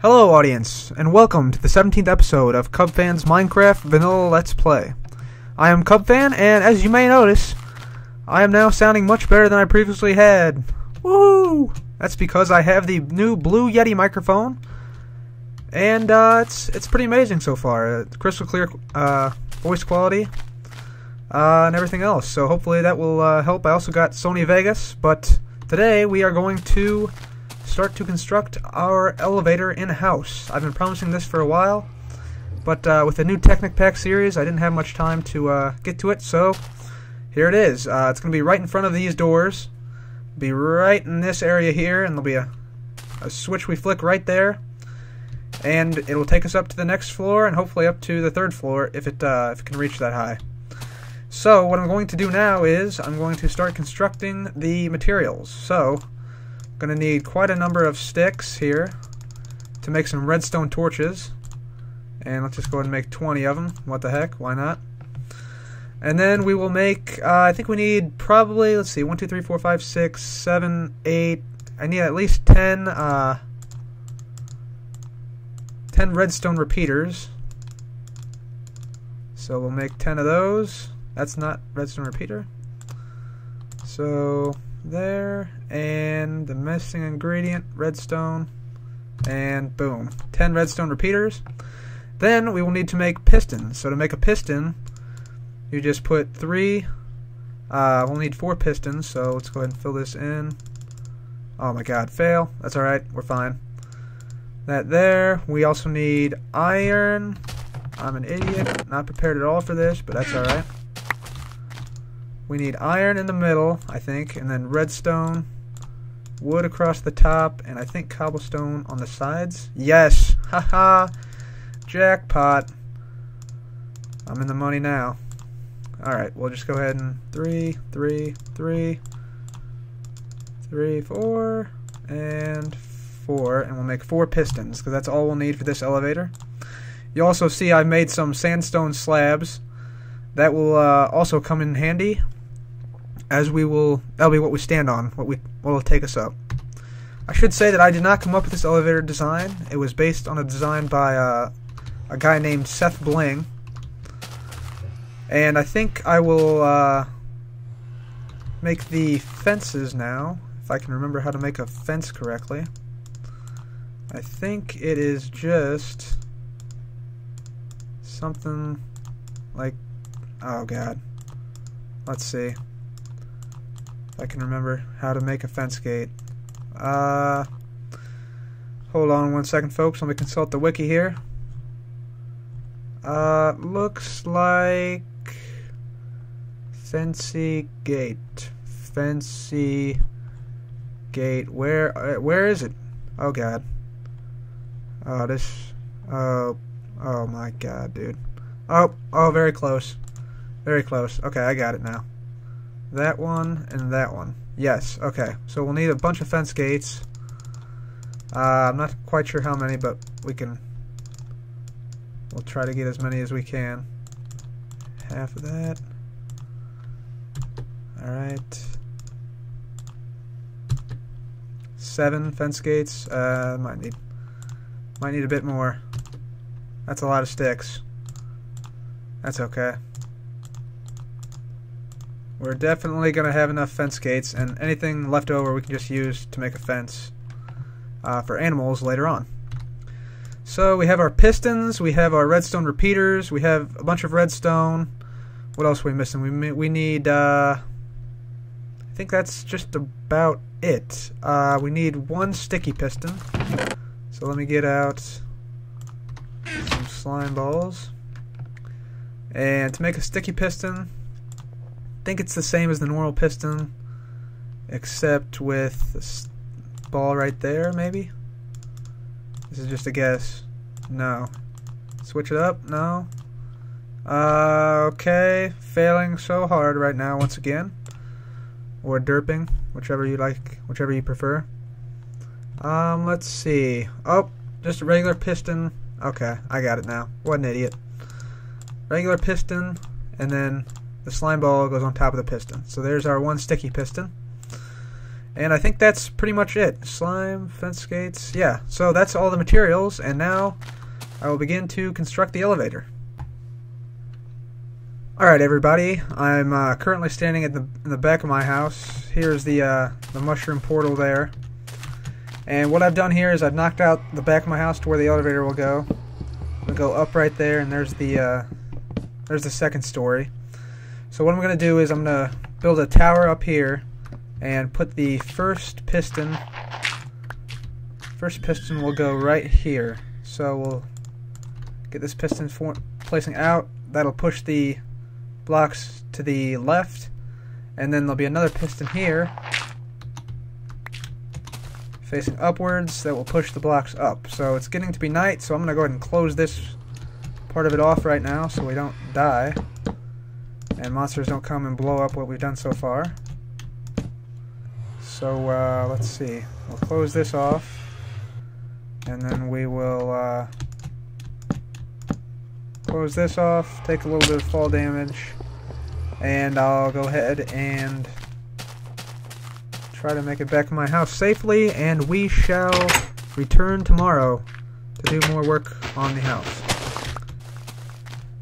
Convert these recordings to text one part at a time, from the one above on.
Hello, audience, and welcome to the 17th episode of Cub Fan's Minecraft Vanilla Let's Play. I am Cub Fan, and as you may notice, I am now sounding much better than I previously had. Woo! That's because I have the new Blue Yeti microphone, and uh, it's it's pretty amazing so far. Uh, crystal clear uh, voice quality, uh, and everything else. So hopefully that will uh, help. I also got Sony Vegas, but today we are going to start to construct our elevator in-house. I've been promising this for a while, but uh, with the new Technic Pack series, I didn't have much time to uh, get to it, so here it is. Uh, it's going to be right in front of these doors, be right in this area here, and there'll be a, a switch we flick right there, and it will take us up to the next floor, and hopefully up to the third floor if it, uh, if it can reach that high. So what I'm going to do now is I'm going to start constructing the materials. So Gonna need quite a number of sticks here to make some redstone torches. And let's just go ahead and make 20 of them. What the heck? Why not? And then we will make, uh, I think we need probably, let's see, 1, 2, 3, 4, 5, 6, 7, 8. I need at least 10, uh, 10 redstone repeaters. So we'll make 10 of those. That's not redstone repeater. So there, and the missing ingredient, redstone, and boom, 10 redstone repeaters. Then we will need to make pistons. So to make a piston, you just put three, uh, we'll need four pistons, so let's go ahead and fill this in. Oh my god, fail. That's alright, we're fine. That there. We also need iron. I'm an idiot, not prepared at all for this, but that's alright. We need iron in the middle, I think, and then redstone, wood across the top, and I think cobblestone on the sides. Yes! Haha! Jackpot! I'm in the money now. Alright, we'll just go ahead and three, three, three, three, four, and four, and we'll make four pistons, because that's all we'll need for this elevator. You also see I made some sandstone slabs. That will uh, also come in handy as we will that'll be what we stand on, what we what will take us up. I should say that I did not come up with this elevator design. It was based on a design by uh, a guy named SethBling, and I think I will uh, make the fences now. If I can remember how to make a fence correctly, I think it is just something like oh god. Let's see. I can remember how to make a fence gate. Uh, hold on one second, folks. Let me consult the wiki here. Uh, looks like Fence Gate. Fence Gate. Where? Uh, where is it? Oh God. Oh, this. Oh. Oh my God, dude. Oh. Oh, very close. Very close. Okay, I got it now. That one and that one. Yes, okay. So we'll need a bunch of fence gates. Uh, I'm not quite sure how many, but we can... We'll try to get as many as we can. Half of that. Alright. Seven fence gates. Uh, might need... Might need a bit more. That's a lot of sticks. That's okay. We're definitely going to have enough fence gates, and anything left over we can just use to make a fence uh, for animals later on. So we have our pistons, we have our redstone repeaters, we have a bunch of redstone. What else are we missing? We we need. Uh, I think that's just about it. Uh, we need one sticky piston. So let me get out some slime balls. And to make a sticky piston, think it's the same as the normal piston, except with this ball right there, maybe? This is just a guess. No. Switch it up? No. Uh, okay. Failing so hard right now once again. Or derping, whichever you like, whichever you prefer. Um, let's see. Oh, just a regular piston. Okay, I got it now. What an idiot. Regular piston, and then the slime ball goes on top of the piston. So there's our one sticky piston. And I think that's pretty much it. Slime, fence gates, yeah. So that's all the materials, and now I will begin to construct the elevator. Alright everybody, I'm uh, currently standing at the, in the back of my house. Here's the, uh, the mushroom portal there. And what I've done here is I've knocked out the back of my house to where the elevator will go. It'll go up right there, and there's the, uh, there's the second story. So what I'm going to do is I'm going to build a tower up here and put the first piston first piston will go right here. So we'll get this piston for placing out. That'll push the blocks to the left. And then there'll be another piston here facing upwards that will push the blocks up. So it's getting to be night so I'm gonna go ahead and close this part of it off right now so we don't die and monsters don't come and blow up what we've done so far so uh, let's see. We'll close this off, and then we will uh, close this off, take a little bit of fall damage, and I'll go ahead and try to make it back to my house safely, and we shall return tomorrow to do more work on the house.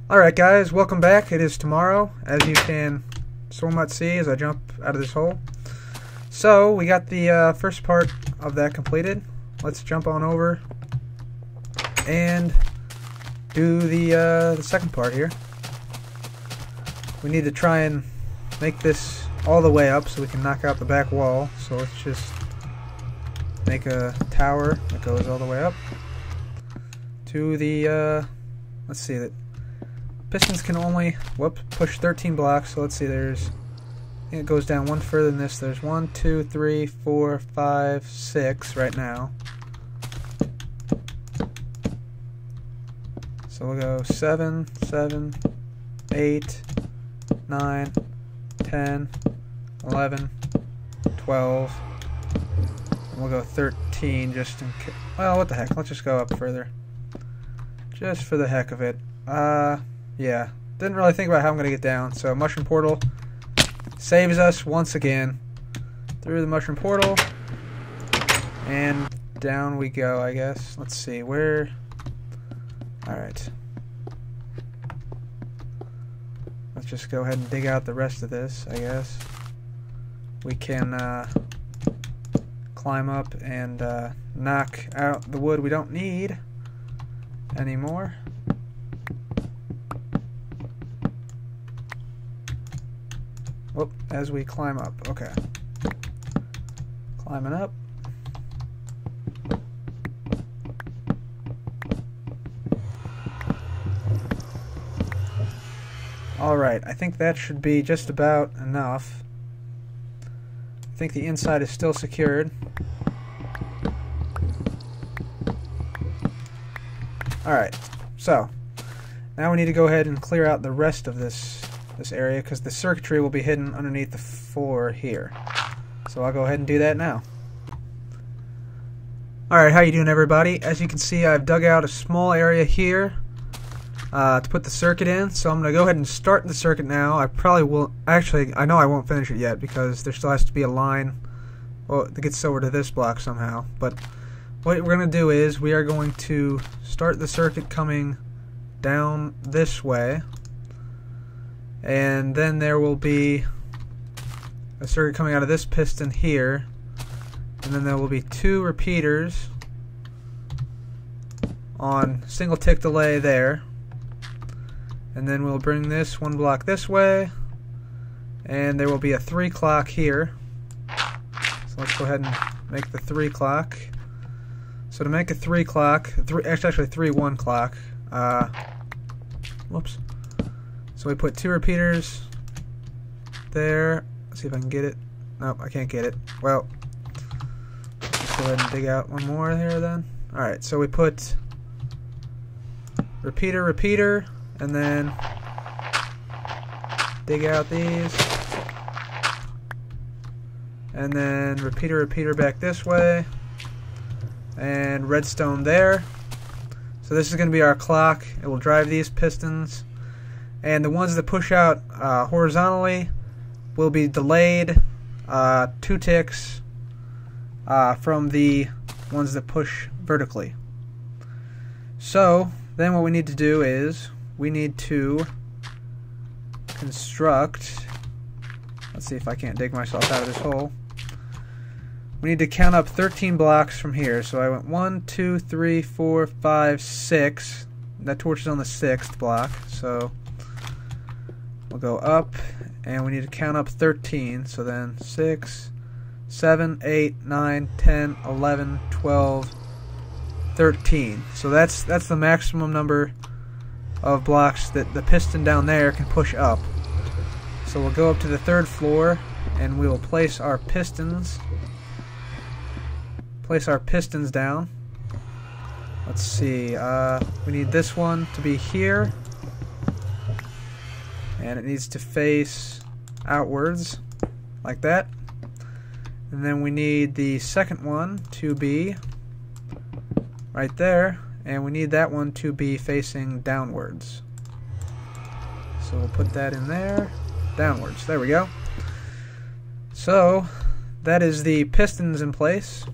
Alright guys, welcome back. It is tomorrow, as you can so much see as I jump out of this hole. So, we got the uh, first part of that completed. Let's jump on over and do the, uh, the second part here. We need to try and make this all the way up so we can knock out the back wall. So let's just make a tower that goes all the way up to the, uh, let's see, that pistons can only, whoop, push 13 blocks. So let's see, there's it goes down one further than this. There's one, two, three, four, five, six right now. So we'll go seven, seven, eight, nine, ten, eleven, twelve. And we'll go 13 just in case. Well, what the heck? Let's just go up further. Just for the heck of it. Uh, yeah. Didn't really think about how I'm going to get down. So, mushroom portal saves us once again through the mushroom portal. And down we go, I guess. Let's see, where... Alright. Let's just go ahead and dig out the rest of this, I guess. We can uh, climb up and uh, knock out the wood we don't need anymore. As we climb up. Okay. Climbing up. Alright, I think that should be just about enough. I think the inside is still secured. Alright, so now we need to go ahead and clear out the rest of this this area because the circuitry will be hidden underneath the floor here. So I'll go ahead and do that now. Alright, how you doing everybody? As you can see I've dug out a small area here uh, to put the circuit in. So I'm going to go ahead and start the circuit now. I probably will, actually I know I won't finish it yet because there still has to be a line well, that gets over to this block somehow. But what we're going to do is we are going to start the circuit coming down this way and then there will be a circuit coming out of this piston here. And then there will be two repeaters on single tick delay there. And then we'll bring this one block this way. And there will be a three clock here. So let's go ahead and make the three clock. So to make a three clock three actually three one clock uh, whoops so we put two repeaters there. Let's see if I can get it. Nope, I can't get it. Well, let's go ahead and dig out one more here then. Alright, so we put repeater, repeater, and then dig out these. And then repeater, repeater back this way. And redstone there. So this is going to be our clock. It will drive these pistons and the ones that push out uh, horizontally will be delayed uh, two ticks uh, from the ones that push vertically. So then what we need to do is we need to construct let's see if I can't dig myself out of this hole. We need to count up 13 blocks from here. So I went 1 2 3 4 5 6 that torch is on the sixth block. So we'll go up and we need to count up 13 so then 6 7 8 9 10 11 12 13 so that's that's the maximum number of blocks that the piston down there can push up. So we'll go up to the third floor and we will place our pistons place our pistons down. Let's see, uh, we need this one to be here and it needs to face outwards like that. And then we need the second one to be right there and we need that one to be facing downwards. So we'll put that in there, downwards. There we go. So that is the pistons in place.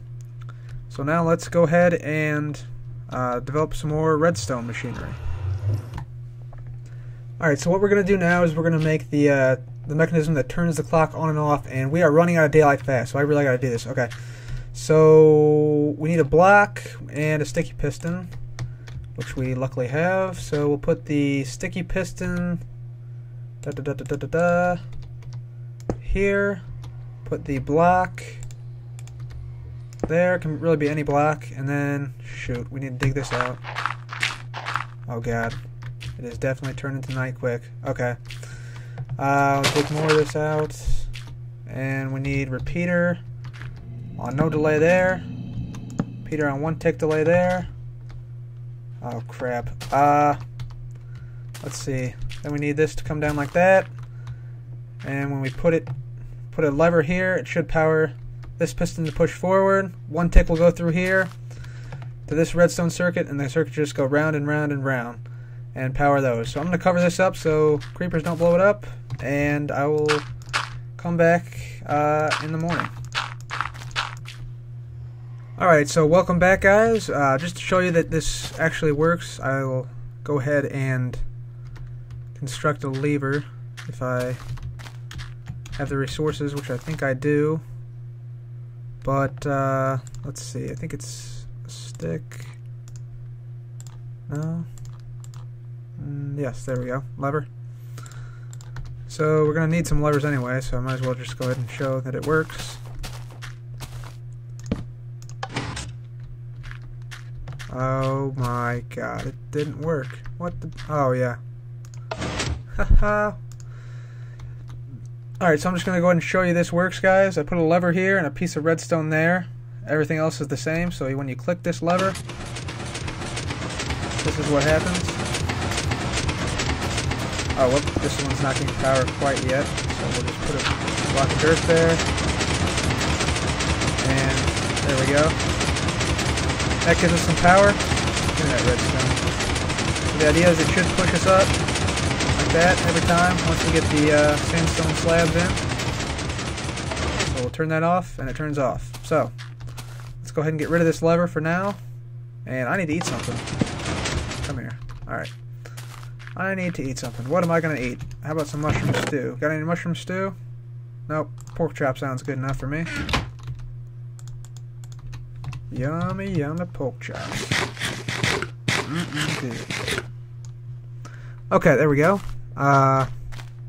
So now let's go ahead and uh, develop some more redstone machinery. Alright, so what we're going to do now is we're going to make the uh, the mechanism that turns the clock on and off, and we are running out of daylight fast, so I really got to do this. Okay, so we need a block and a sticky piston which we luckily have. So we'll put the sticky piston da da da da da da, here. Put the block there. Can really be any block. And then, shoot, we need to dig this out. Oh god. It is definitely turned into night quick. Okay. Uh, dig more of this out. And we need repeater on no delay there. Repeater on one tick delay there. Oh crap. Uh, let's see. Then we need this to come down like that. And when we put it, put a lever here, it should power this piston to push forward. One tick will go through here to this redstone circuit, and the circuit just go round and round and round and power those. So I'm going to cover this up so creepers don't blow it up, and I will come back uh, in the morning. Alright, so welcome back guys. Uh, just to show you that this actually works, I will go ahead and construct a lever if I have the resources, which I think I do. But, uh, let's see, I think it's a stick. No? Mm, yes, there we go. Lever. So we're going to need some levers anyway, so I might as well just go ahead and show that it works. Oh my god, it didn't work. What the? Oh yeah. Haha. Alright, so I'm just going to go ahead and show you this works, guys. I put a lever here and a piece of redstone there. Everything else is the same, so when you click this lever, this is what happens. Oh, whoop, this one's not getting power quite yet, so we'll just put a block of dirt there. And there we go. That gives us some power. Me that redstone. So the idea is it should push us up like that every time once we get the uh, sandstone slabs in. So we'll turn that off and it turns off. So let's go ahead and get rid of this lever for now. And I need to eat something. Come here. Alright. I need to eat something. What am I going to eat? How about some mushroom stew? Got any mushroom stew? Nope. Pork chop sounds good enough for me. Yummy, yummy pork chop. Mm -mm, good. Okay, there we go. Uh,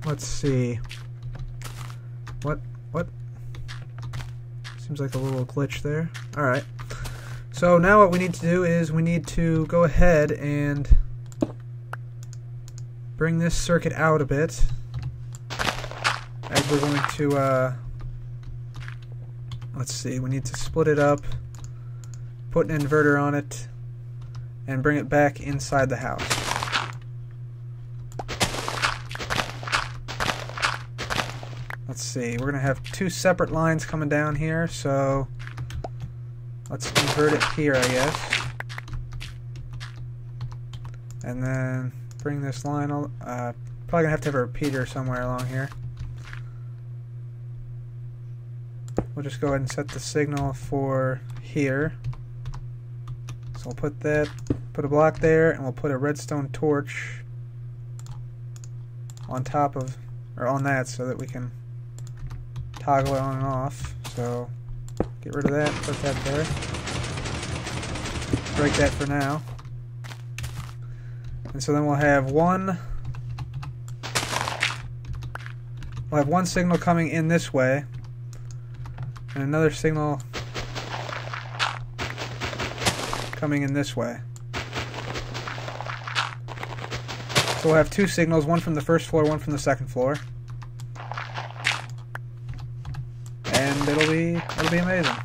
let's see. What? What? Seems like a little glitch there. Alright. So now what we need to do is we need to go ahead and bring this circuit out a bit. As we're going to, uh, let's see, we need to split it up put an inverter on it, and bring it back inside the house. Let's see, we're going to have two separate lines coming down here, so let's invert it here, I guess. And then bring this line, uh, probably to have to have a repeater somewhere along here. we'll just go ahead and set the signal for here. So we'll put that, put a block there, and we'll put a redstone torch on top of, or on that so that we can toggle it on and off. So get rid of that, put that there. Break that for now. And so then we'll have one we'll have one signal coming in this way and another signal coming in this way. So we'll have two signals, one from the first floor, one from the second floor. And it'll be it'll be amazing.